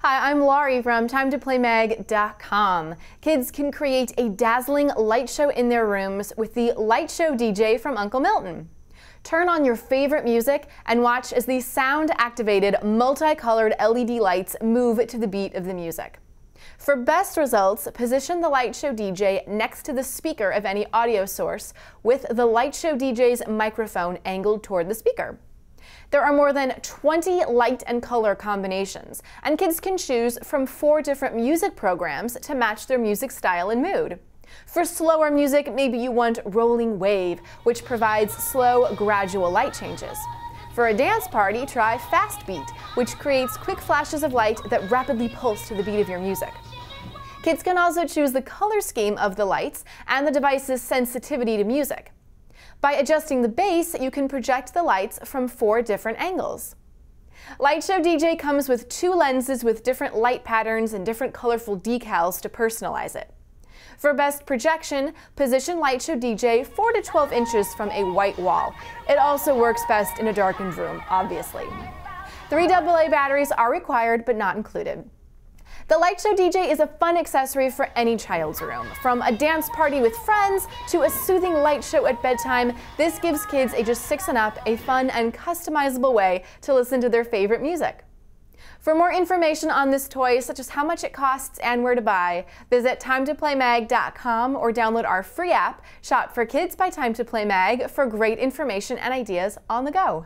Hi, I'm Laurie from TimeToPlayMag.com. Kids can create a dazzling light show in their rooms with the Light Show DJ from Uncle Milton. Turn on your favorite music and watch as the sound-activated, multicolored LED lights move to the beat of the music. For best results, position the Light Show DJ next to the speaker of any audio source with the Light Show DJ's microphone angled toward the speaker. There are more than 20 light and color combinations, and kids can choose from four different music programs to match their music style and mood. For slower music, maybe you want Rolling Wave, which provides slow, gradual light changes. For a dance party, try Fast Beat, which creates quick flashes of light that rapidly pulse to the beat of your music. Kids can also choose the color scheme of the lights and the device's sensitivity to music. By adjusting the base, you can project the lights from four different angles. Lightshow DJ comes with two lenses with different light patterns and different colorful decals to personalize it. For best projection, position Lightshow DJ 4 to 12 inches from a white wall. It also works best in a darkened room, obviously. Three AA batteries are required but not included. The Light Show DJ is a fun accessory for any child's room. From a dance party with friends to a soothing light show at bedtime, this gives kids ages 6 and up a fun and customizable way to listen to their favorite music. For more information on this toy, such as how much it costs and where to buy, visit timetoplaymag.com or download our free app, Shop for Kids by Time to Play Mag, for great information and ideas on the go.